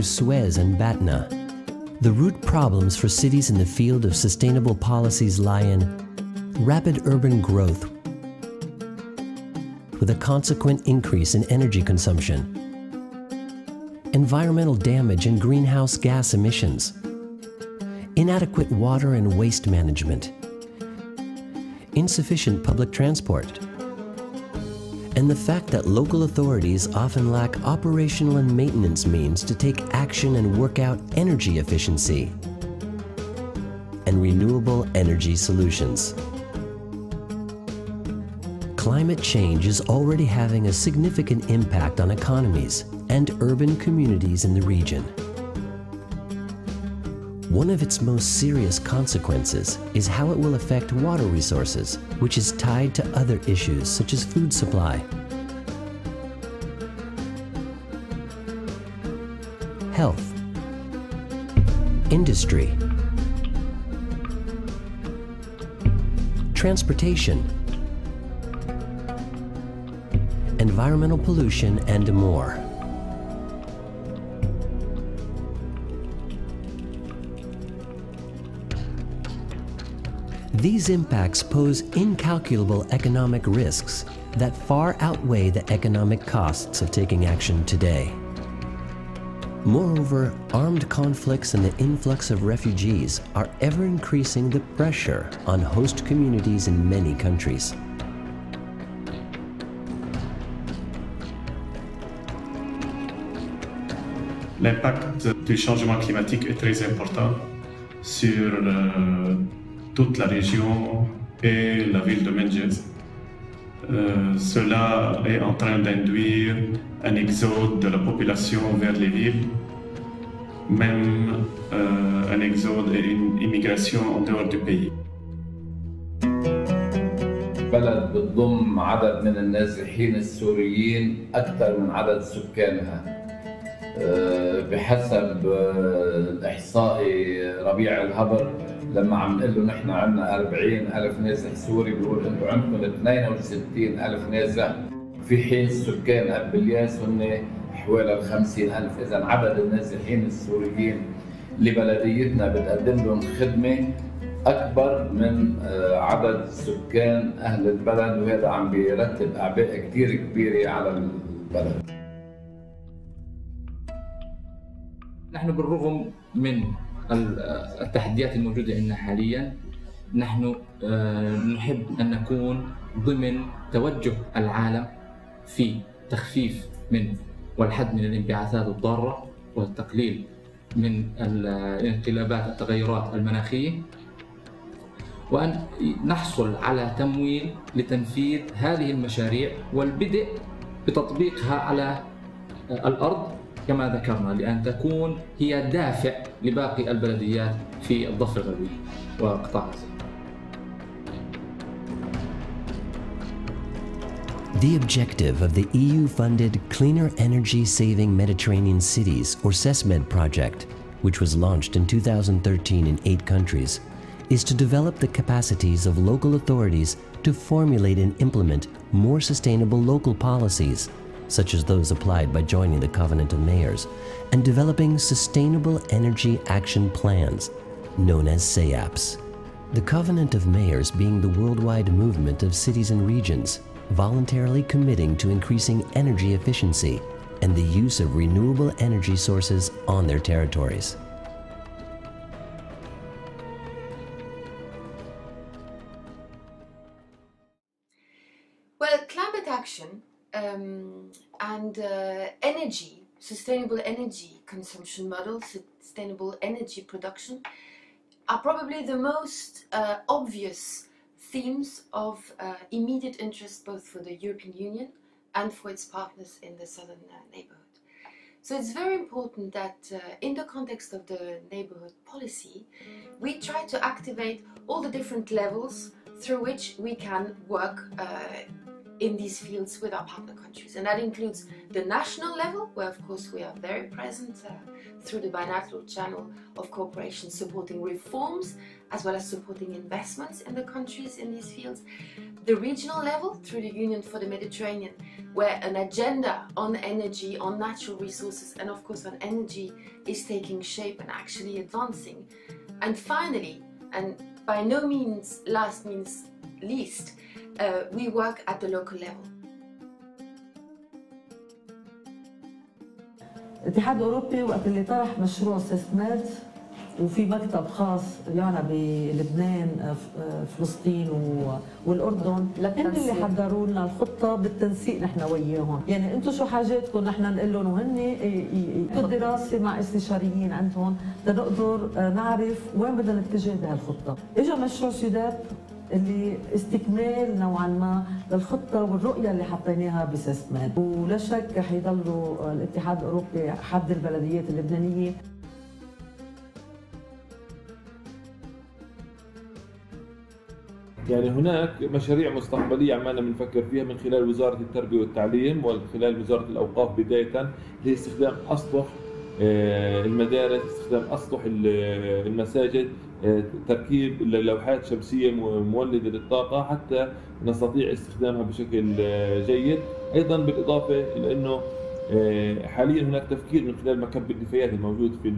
through Suez and Batna, the root problems for cities in the field of sustainable policies lie in rapid urban growth with a consequent increase in energy consumption, environmental damage and greenhouse gas emissions, inadequate water and waste management, insufficient public transport, and the fact that local authorities often lack operational and maintenance means to take action and work out energy efficiency and renewable energy solutions. Climate change is already having a significant impact on economies and urban communities in the region. One of its most serious consequences is how it will affect water resources, which is tied to other issues such as food supply. Health, industry, transportation, environmental pollution, and more. These impacts pose incalculable economic risks that far outweigh the economic costs of taking action today. Moreover, armed conflicts and the influx of refugees are ever increasing the pressure on host communities in many countries. L'impact du changement climatique est très important sur euh, toute la région et la ville de Menges. Euh, cela est en train d'induire un exode de la population vers les villes, même euh, un exode et une immigration en dehors du pays. بلد بتضم عدد من النازحين السوريين أكثر من عدد سكانها بحسب الإحصائي ربيع الهبر لما عم نقول له نحن عندنا 40 ألف نازح سوري بيقول أنتم عندكم 62 ألف نازح. في حين سكان أبلياس هن حوالي ال 50 ألف. إذا عدد النازحين السوريين لبلديتنا بتقدم لهم خدمة أكبر من عدد سكان أهل البلد وهذا عم بيرتب أعباء كثير كبيرة على البلد. نحن بالرغم من التحديات الموجودة عندنا حاليا نحن نحب أن نكون ضمن توجه العالم في تخفيف من والحد من الانبعاثات الضارة والتقليل من الانقلابات التغيرات المناخية وأن نحصل على تمويل لتنفيذ هذه المشاريع والبدء بتطبيقها على الأرض كما ذكرنا لأن تكون هي دافع لباقي البلديات في الضفة الغربي وقطاع غزة. The objective of the EU-funded Cleaner Energy Saving Mediterranean Cities, or CESMED project, which was launched in 2013 in eight countries, is to develop the capacities of local authorities to formulate and implement more sustainable local policies such as those applied by joining the Covenant of Mayors, and developing Sustainable Energy Action Plans, known as SEAPs. The Covenant of Mayors being the worldwide movement of cities and regions, voluntarily committing to increasing energy efficiency and the use of renewable energy sources on their territories. Uh, energy, sustainable energy consumption models, sustainable energy production are probably the most uh, obvious themes of uh, immediate interest both for the European Union and for its partners in the southern neighborhood. So it's very important that in the context of the neighborhood policy, we try to activate all the different levels through which we can work in these fields with our partner countries. And that includes the national level, where of course we are very present uh, through the bilateral channel of cooperation supporting reforms as well as supporting investments in the countries in these fields. The regional level through the Union for the Mediterranean, where an agenda on energy, on natural resources, and of course on energy is taking shape and actually advancing. And finally, and by no means last means least, uh, we work at the local level. الاتحاد الأوروبي وقت اللي طرح مشروع سيسمات وفي مكتب خاص يعنى بلبنان فلسطين والأردن. هن اللي حضروا لنا الخطة بالتنسيق نحن وياهم. يعني أنتم شو حاجاتكم؟ نحن نقول لهم وهن يعملوا دراسة مع استشاريين عندهم لنقدر نعرف وين بدنا نتجه بهالخطة. اجى مشروع سيداب اللي استكمال نوعا ما للخطة والرؤية اللي حطيناها بسيسمات ولا شك رح يضلوا الاتحاد الأوروبي حد البلديات اللبنانية. يعني هناك مشاريع مستقبلية عمالنا بنفكر فيها من خلال وزارة التربية والتعليم ومن خلال وزارة الأوقاف بداية لاستخدام أسطح المدارس استخدام أسطح المساجد. تركيب لوحات شمسيه مولدة للطاقة حتى نستطيع استخدامها بشكل جيد. أيضا بالإضافة إلى إنه حاليا هناك تفكير من خلال مكب النفايات الموجود في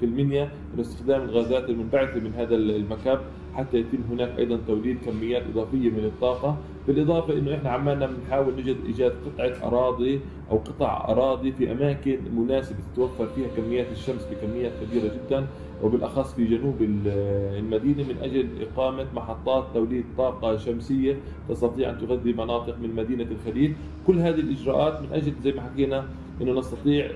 في المنيا إنه استخدام الغازات المنبعثة من هذا المكب حتى يتم هناك أيضا توليد كميات إضافية من الطاقة، بالإضافة إنه إحنا عمالنا بنحاول نجد إيجاد قطعة أراضي أو قطع أراضي في أماكن مناسبة تتوفر فيها كميات الشمس بكميات كبيرة جدا وبالأخص في جنوب المدينة من أجل إقامة محطات توليد طاقة شمسية تستطيع أن تغذي مناطق من مدينة الخليل، كل هذه الإجراءات من أجل زي ما حكينا إنه نستطيع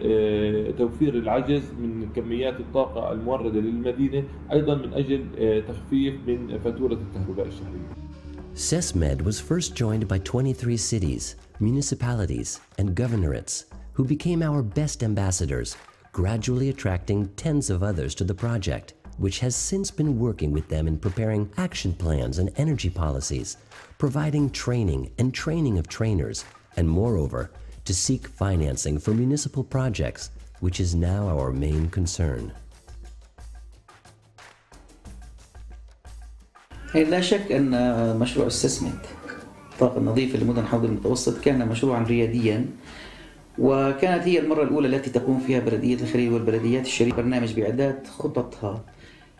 توفير العجز من كميات الطاقة الموردة للمدينة، أيضا من أجل تخفيف من فاتورة الكهرباء الشهرية. CESMED was first joined by 23 cities, municipalities, and governorates who became our best ambassadors, gradually attracting tens of others to the project, which has since been working with them in preparing action plans and energy policies, providing training and training of trainers, and moreover, to seek financing for municipal projects, which is now our main concern. لا شك أن مشروع السسمت الطاقة النظيفة لمدن حوض المتوسط كان مشروعا رياديا وكانت هي المرة الأولى التي تقوم فيها بلدية الخليل والبلديات الشريفة برنامج بإعداد خططها.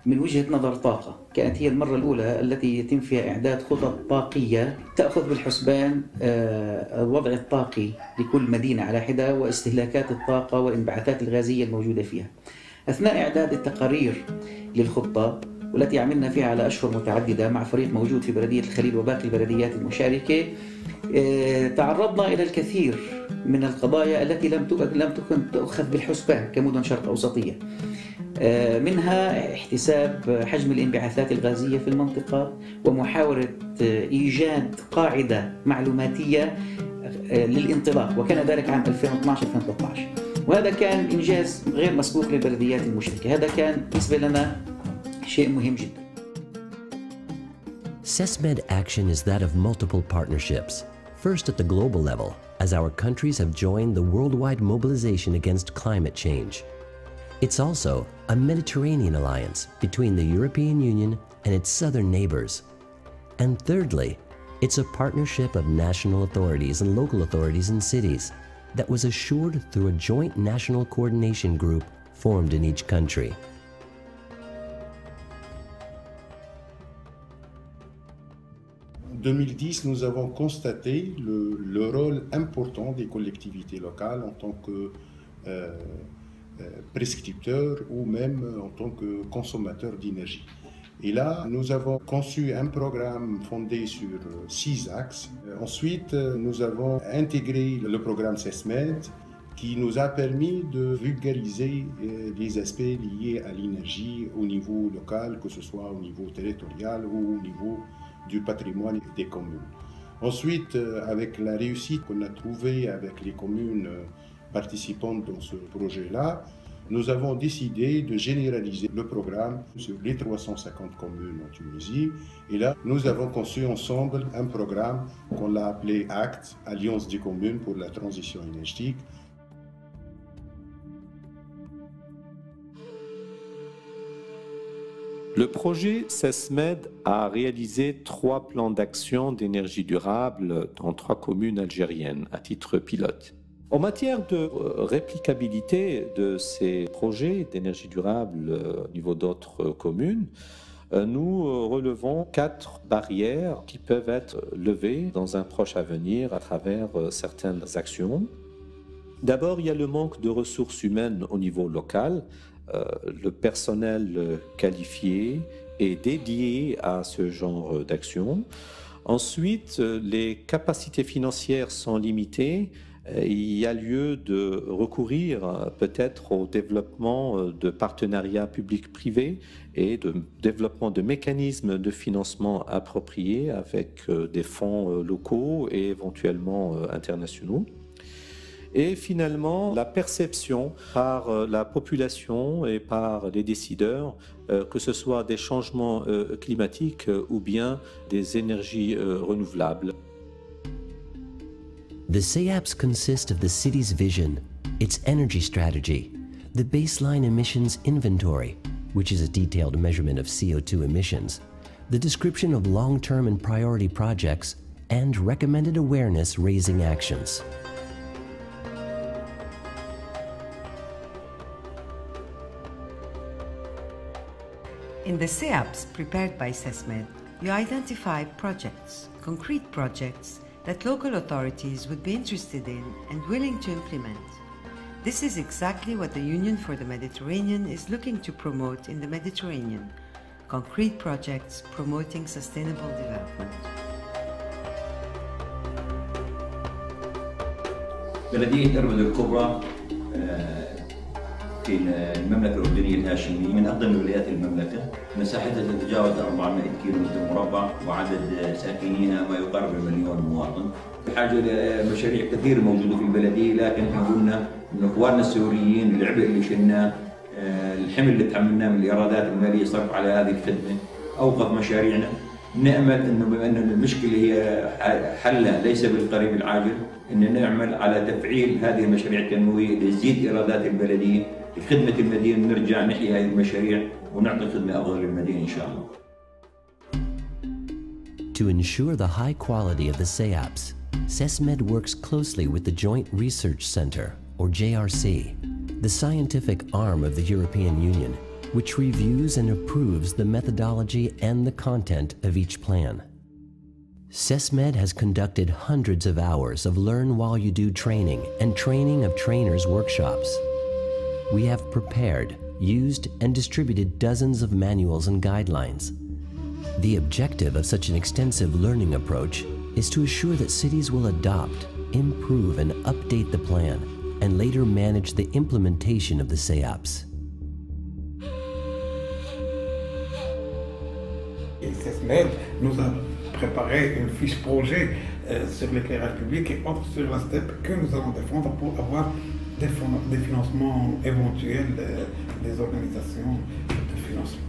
من وجهة نظر طاقة كانت هي المرة الأولى التي يتم فيها إعداد خطط طاقية تأخذ بالحسبان الوضع الطاقي لكل مدينة على حدة واستهلاكات الطاقة والانبعاثات الغازية الموجودة فيها. أثناء إعداد التقارير للخطة والتي عملنا فيها على أشهر متعددة مع فريق موجود في بلدية الخليل وباقي البلديات المشاركة. تعرضنا إلى الكثير من القضايا التي لم لم تكن تؤخذ بالحسبان كمدن شرق أوسطية. منها احتساب حجم الانبعاثات الغازية في المنطقة ومحاولة إيجاد قاعدة معلوماتية للانطلاق وكان ذلك عام 2012-2013 وهذا كان إنجاز غير مسبوق للبلديات المشركة هذا كان بالنسبة لنا شيء مهم جدا SESMED action is that of multiple partnerships. First at the global level, as our countries have joined the worldwide mobilization against climate change. It's also a Mediterranean alliance between the European Union and its southern neighbors. And thirdly, it's a partnership of national authorities and local authorities in cities that was assured through a joint national coordination group formed in each country. 2010, nous avons constaté le, le, rôle important des collectivités locales en tant que euh, euh, prescripteurs ou même en tant que consommateurs d'énergie. Et là, nous avons conçu un programme fondé sur six axes. Ensuite, nous avons intégré le programme SESMED qui nous a permis de vulgariser les aspects liés à l'énergie au niveau local, que ce soit au niveau territorial ou au niveau du patrimoine des communes. Ensuite, avec la réussite qu'on a trouvée avec les communes participantes dans ce projet-là, nous avons décidé de généraliser le programme sur les 350 communes en Tunisie. Et là, nous avons conçu ensemble un programme qu'on a appelé ACT, Alliance des communes pour la transition énergétique, Le projet CESMED a réalisé trois plans d'action d'énergie durable dans trois communes algériennes à titre pilote. En matière de euh, réplicabilité de ces projets d'énergie durable euh, au niveau d'autres communes, euh, nous relevons quatre barrières qui peuvent être levées dans un proche avenir à travers certaines actions. D'abord, il y a le manque de ressources humaines au niveau local. Euh, le personnel qualifié est dédié à ce genre d'action. Ensuite, les capacités financières sont limitées. Euh, il y a lieu de recourir peut-être au développement de partenariats publics-privés et de développement de mécanismes de financement appropriés avec euh, des fonds locaux et éventuellement internationaux. Et finalement, la perception par euh, la population et par les décideurs, euh, que ce soit des changements euh, climatiques ou bien des énergies renouvelables. The SAYAPs consist of the city's vision, its energy strategy, the baseline emissions inventory, which is a detailed measurement of CO2 emissions, the description of long-term and priority projects, and recommended awareness raising actions. In the SEAPs prepared by CESMED, you identify projects, concrete projects that local authorities would be interested in and willing to implement. This is exactly what the Union for the Mediterranean is looking to promote in the Mediterranean concrete projects promoting sustainable development. بلدية أربد الكبرى في المملكة الأردنية الهاشمية من أقدم ولايات المملكة مساحتها تتجاوز 400 كيلو متر مربع وعدد ساكنيها ما يقارب المليون مواطن. بحاجة لمشاريع كثير موجودة في البلدية لكن إحنا قلنا انه إخواننا السوريين العبء اللي شلناه الحمل اللي تحملناه من الإيرادات المالية صرف على هذه الخدمة أوقف مشاريعنا. نأمل إنه بما إن المشكلة هي حلها ليس بالقريب العاجل إن نعمل على تفعيل هذه المشاريع التنموية لتزيد إيرادات البلدية. لخدمة المدينة نرجع نحيي هذه المشاريع ونعطي خدمة أفضل للمدينة إن شاء الله. To ensure the high quality of the SEAPS, CESMED works closely with the Joint Research Center, or JRC, the scientific arm of the European Union, which reviews and approves the methodology and the content of each plan. CESMED has conducted hundreds of hours of Learn While You Do training and training of trainers workshops we have prepared, used, and distributed dozens of manuals and guidelines. The objective of such an extensive learning approach is to assure that cities will adopt, improve, and update the plan, and later manage the implementation of the SEAPs. CESMED nous a préparé une fiche projet euh, sur l'éclairage public et autres sur la STEP que nous allons défendre pour avoir des, financements éventuels des organisations de financement,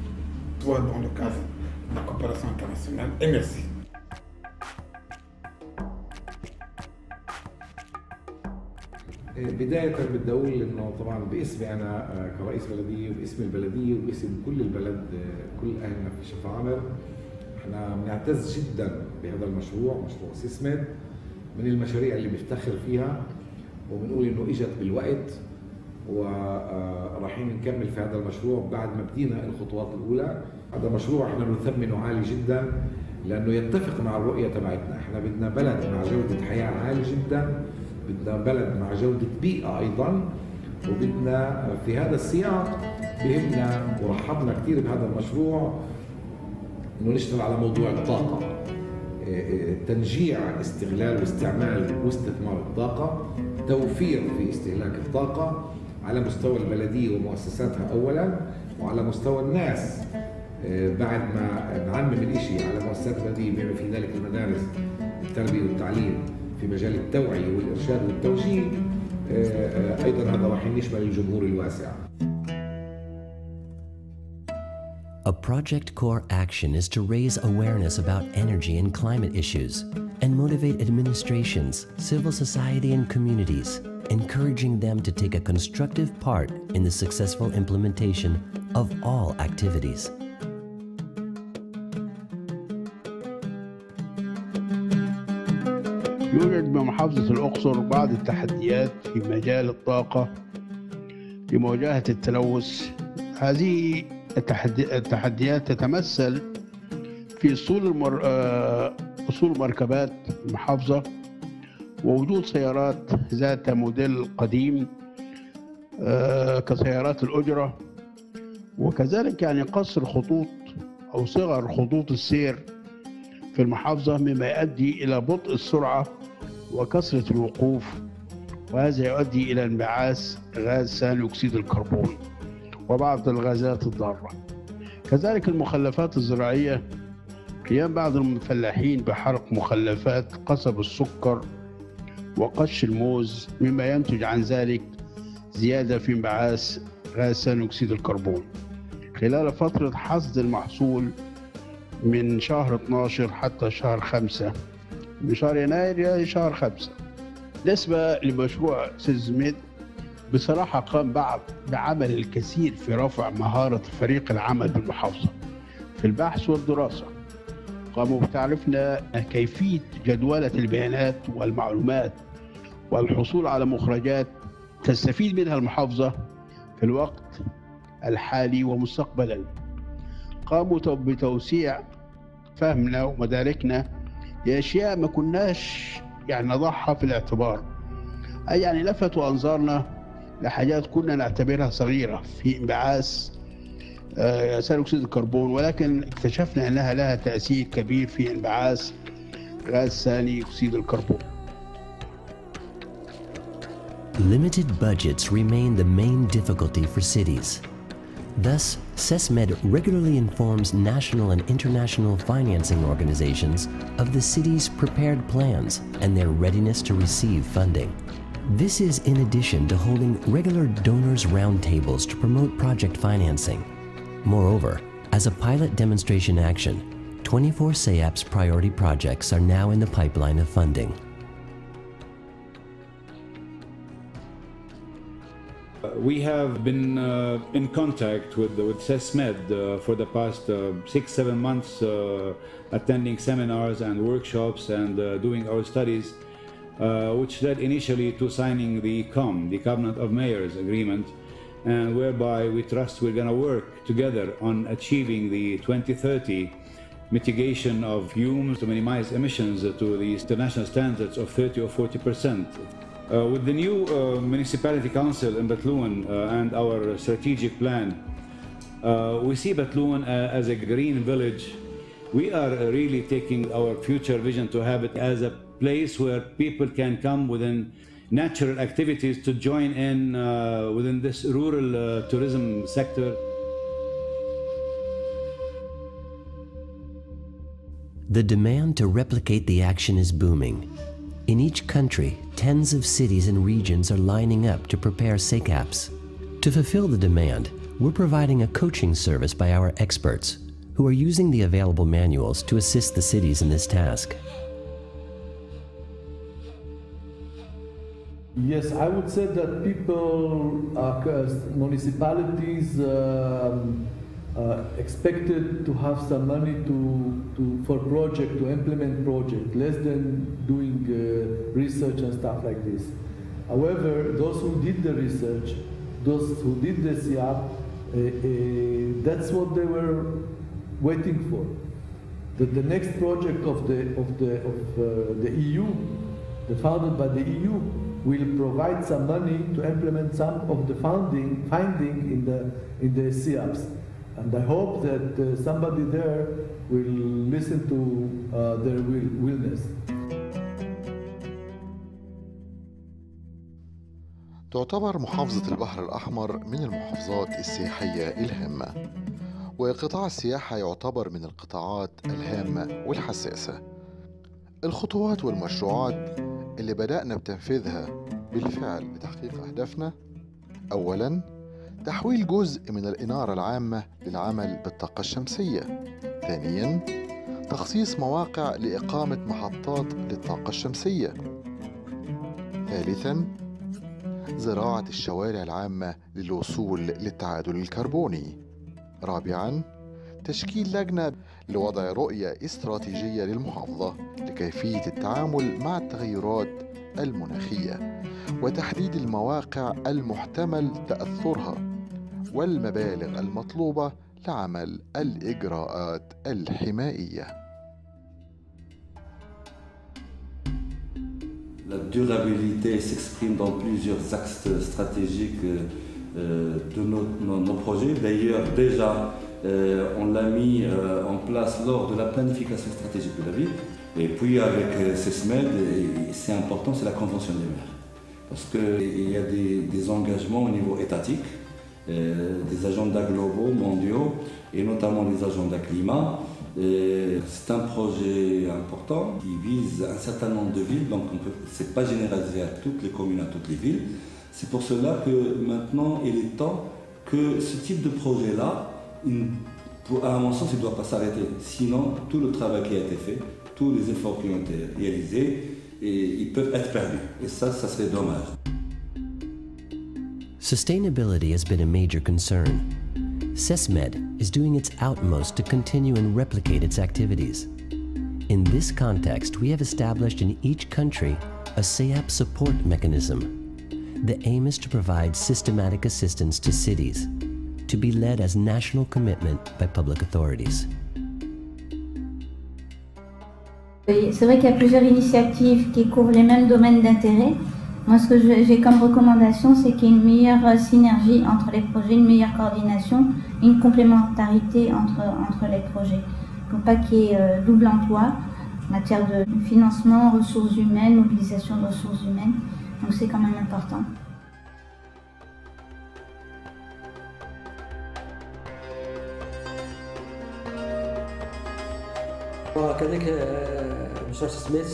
soit dans le cadre de la coopération internationale. Et merci. بداية بدي أقول إنه طبعا باسمي أنا كرئيس بلدية وباسم البلدية وباسم كل البلد كل أهلنا في شفا عامر إحنا بنعتز جدا بهذا المشروع مشروع سيسمد من المشاريع اللي بنفتخر فيها وبنقول إنه إجت بالوقت ورايحين نكمل في هذا المشروع بعد ما بدينا الخطوات الأولى. هذا مشروع إحنا بنثمنه عالي جدا لأنه يتفق مع الرؤية تبعتنا. إحنا بدنا بلد مع جودة حياة عالية جدا بدنا بلد مع جودة بيئة أيضا وبدنا في هذا السياق بهمنا ورحبنا كثير بهذا المشروع إنه نشتغل على موضوع الطاقة. تنجيع استغلال واستعمال واستثمار الطاقة. توفير في استهلاك الطاقة على مستوى البلدية ومؤسساتها أولا وعلى مستوى الناس بعد ما نعمم الإشي على مؤسسات البلدية بما في ذلك المدارس التربية والتعليم في مجال التوعية والإرشاد والتوجيه أيضا هذا راح يشمل الجمهور الواسع. A Project Core action is to raise awareness about energy and climate issues and motivate administrations, civil society, and communities, encouraging them to take a constructive part in the successful implementation of all activities. يوجد بمحافظة الأقصر بعض التحديات في مجال الطاقة لمواجهة التلوث هذه التحديات تتمثل في أصول المر... آه، أصول مركبات المحافظة ووجود سيارات ذات موديل قديم آه، كسيارات الأجرة وكذلك يعني قصر خطوط أو صغر خطوط السير في المحافظة مما يؤدي إلى بطء السرعة وكثرة الوقوف وهذا يؤدي إلى انبعاث غاز ثاني أكسيد الكربون. وبعض الغازات الضارة. كذلك المخلفات الزراعية قيام بعض الفلاحين بحرق مخلفات قصب السكر وقش الموز مما ينتج عن ذلك زيادة في انبعاث غاز ثاني أكسيد الكربون. خلال فترة حصد المحصول من شهر 12 حتى شهر 5 من شهر يناير إلى شهر 5 بالنسبة لمشروع سيزميد بصراحة قام بعض بعمل الكثير في رفع مهارة فريق العمل بالمحافظة. في البحث والدراسة قاموا بتعرفنا كيفية جدولة البيانات والمعلومات والحصول على مخرجات تستفيد منها المحافظة في الوقت الحالي ومستقبلا. قاموا بتوسيع فهمنا ومداركنا لأشياء ما كناش يعني نضعها في الاعتبار. أي يعني لفتوا أنظارنا لحاجات كنا نعتبرها صغيرة في انبعاث آه، ثاني أكسيد الكربون ولكن اكتشفنا أنها لها تأثير كبير في انبعاث غاز ثاني أكسيد الكربون Limited budgets remain the main difficulty for cities. Thus, SESMED regularly informs national and international financing organizations of the city's prepared plans and their readiness to receive funding. This is in addition to holding regular donors' roundtables to promote project financing. Moreover, as a pilot demonstration action, 24 SEAP's priority projects are now in the pipeline of funding. We have been uh, in contact with, with CESMED uh, for the past uh, six, seven months, uh, attending seminars and workshops and uh, doing our studies, uh, which led initially to signing the COM, the Covenant of Mayors Agreement, and whereby we trust we're going to work together on achieving the 2030 mitigation of fumes to minimize emissions to the international standards of 30 or 40 percent. Uh, with the new uh, municipality council in Batloon uh, and our strategic plan, uh, we see Batloon uh, as a green village. We are uh, really taking our future vision to have it as a place where people can come within natural activities to join in uh, within this rural uh, tourism sector. The demand to replicate the action is booming. In each country, tens of cities and regions are lining up to prepare SECAPs. To fulfill the demand, we're providing a coaching service by our experts, who are using the available manuals to assist the cities in this task. Yes, I would say that people, uh, municipalities, um, uh, expected to have some money to, to for project to implement project, less than doing uh, research and stuff like this. However, those who did the research, those who did the SEAP, uh, uh, that's what they were waiting for. That the next project of the of the of uh, the EU, the founded by the EU, will provide some money to implement some of the founding finding in the in the CIAPs. And I hope that uh, somebody there will listen to uh, their will, willness. تعتبر محافظة البحر الأحمر من المحافظات السياحية الهامة وقطاع السياحة يعتبر من القطاعات الهامة والحساسة الخطوات والمشروعات اللي بدأنا بتنفيذها بالفعل لتحقيق أهدافنا. أولاً تحويل جزء من الإنارة العامة للعمل بالطاقة الشمسية. ثانياً تخصيص مواقع لإقامة محطات للطاقة الشمسية. ثالثاً زراعة الشوارع العامة للوصول للتعادل الكربوني. رابعاً تشكيل لجنة لوضع رؤية استراتيجية للمحافظة لكيفية التعامل مع التغيرات المناخية وتحديد المواقع المحتمل تأثرها والمبالغ المطلوبة لعمل الإجراءات الحمائية La durabilité s'exprime dans plusieurs axes stratégiques euh, de nos, nos, nos projets. D'ailleurs, déjà, euh, on l'a mis euh, en place lors de la planification stratégique de la ville. Et puis avec CESMED, c'est important, c'est la Convention des maires. Parce qu'il y a des, des, engagements au niveau étatique, des agendas globaux, mondiaux, et notamment des agendas climat. C'est un projet important qui vise un certain nombre de villes, donc ce n'est pas généralisé à toutes les communes, à toutes les villes. C'est pour cela que maintenant il est temps que ce type de projet-là, à mon sens, il ne doit pas s'arrêter. Sinon, tout le travail qui a été fait, tous les efforts qui ont été réalisés, et ils peuvent être perdus. Et ça, ça serait dommage. Sustainability has been a major concern. CESMED is doing its utmost to continue and replicate its activities. In this context, we have established in each country a SEAP support mechanism. The aim is to provide systematic assistance to cities, to be led as national commitment by public authorities. C'est vrai qu'il y a plusieurs initiatives qui couvrent les mêmes domaines d'intérêt. Moi, ce que j'ai comme recommandation, c'est qu'il y ait une meilleure synergie entre les projets, une meilleure coordination, une complémentarité entre, entre les projets. Pour pas qu'il y ait euh, double emploi en matière de financement, ressources humaines, mobilisation de ressources humaines. Donc c'est quand même important. وكذلك مشروع سميت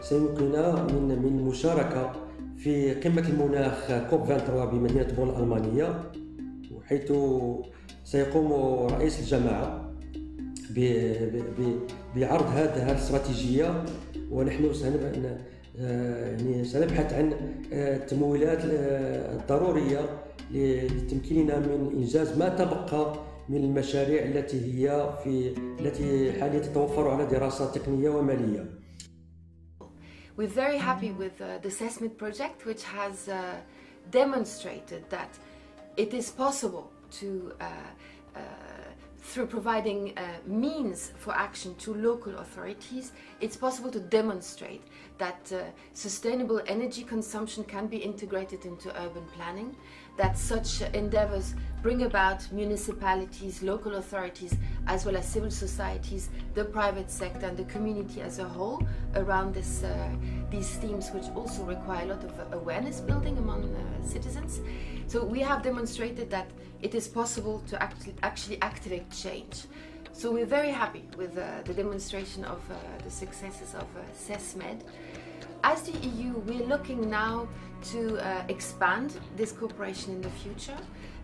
سيمكننا من من المشاركة في قمة المناخ كوب 23 بمدينة بون الألمانية حيث سيقوم رئيس الجماعة بعرض هذه الاستراتيجية. ونحن يعني سنبحث عن التمويلات الضرورية لتمكيننا من إنجاز ما تبقى من المشاريع التي هي في التي حاليا تتوفر على دراسه تقنيه وماليه. We're very happy with uh, the CESMED project which has uh, demonstrated that it is possible to uh, uh, through providing uh, means for action to local authorities, it's possible to demonstrate that uh, sustainable energy consumption can be integrated into urban planning that such endeavors bring about municipalities, local authorities, as well as civil societies, the private sector, and the community as a whole around this, uh, these themes, which also require a lot of awareness building among uh, citizens. So we have demonstrated that it is possible to act actually activate change. So we're very happy with uh, the demonstration of uh, the successes of uh, CESMED. As the EU, we're looking now to uh, expand this cooperation in the future.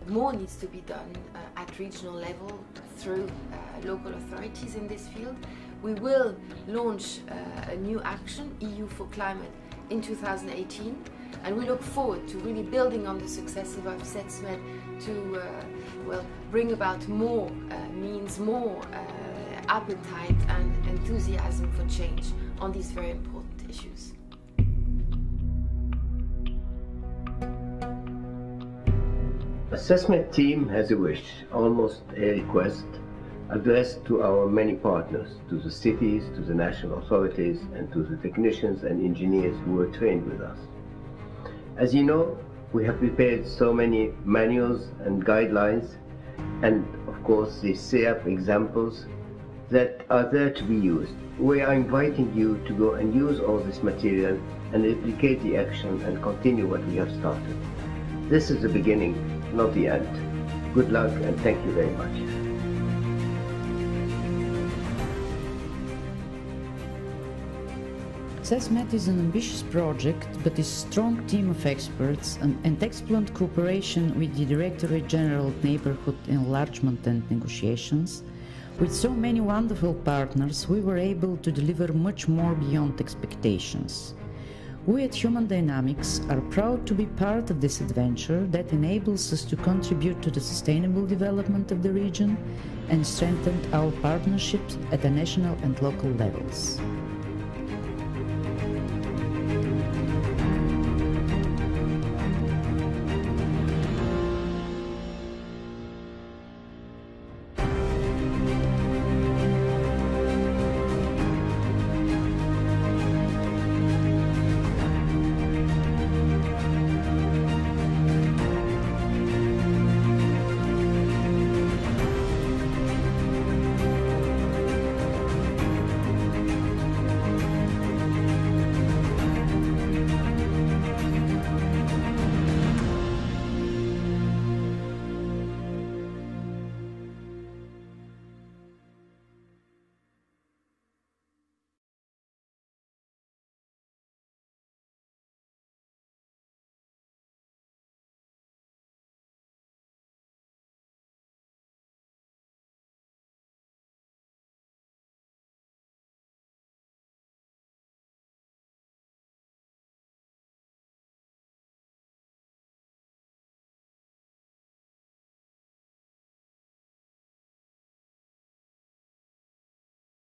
More needs to be done uh, at regional level through uh, local authorities in this field. We will launch a new action, EU for Climate, in 2018 and we look forward to really building on the success of our CESMED to uh, well bring about more uh, means more uh, appetite and enthusiasm for change on these very important issues. The CESMED team has a wish, almost a request, addressed to our many partners, to the cities, to the national authorities, and to the technicians and engineers who were trained with us. As you know, we have prepared so many manuals and guidelines and of course the SEAP examples that are there to be used. We are inviting you to go and use all this material and replicate the action and continue what we have started. This is the beginning, not the end. Good luck and thank you very much. CESMED is an ambitious project, but a strong team of experts and, and excellent cooperation with the Directorate General of Neighborhood Enlargement and Negotiations. With so many wonderful partners, we were able to deliver much more beyond expectations. We at Human Dynamics are proud to be part of this adventure that enables us to contribute to the sustainable development of the region and strengthen our partnerships at the national and local levels.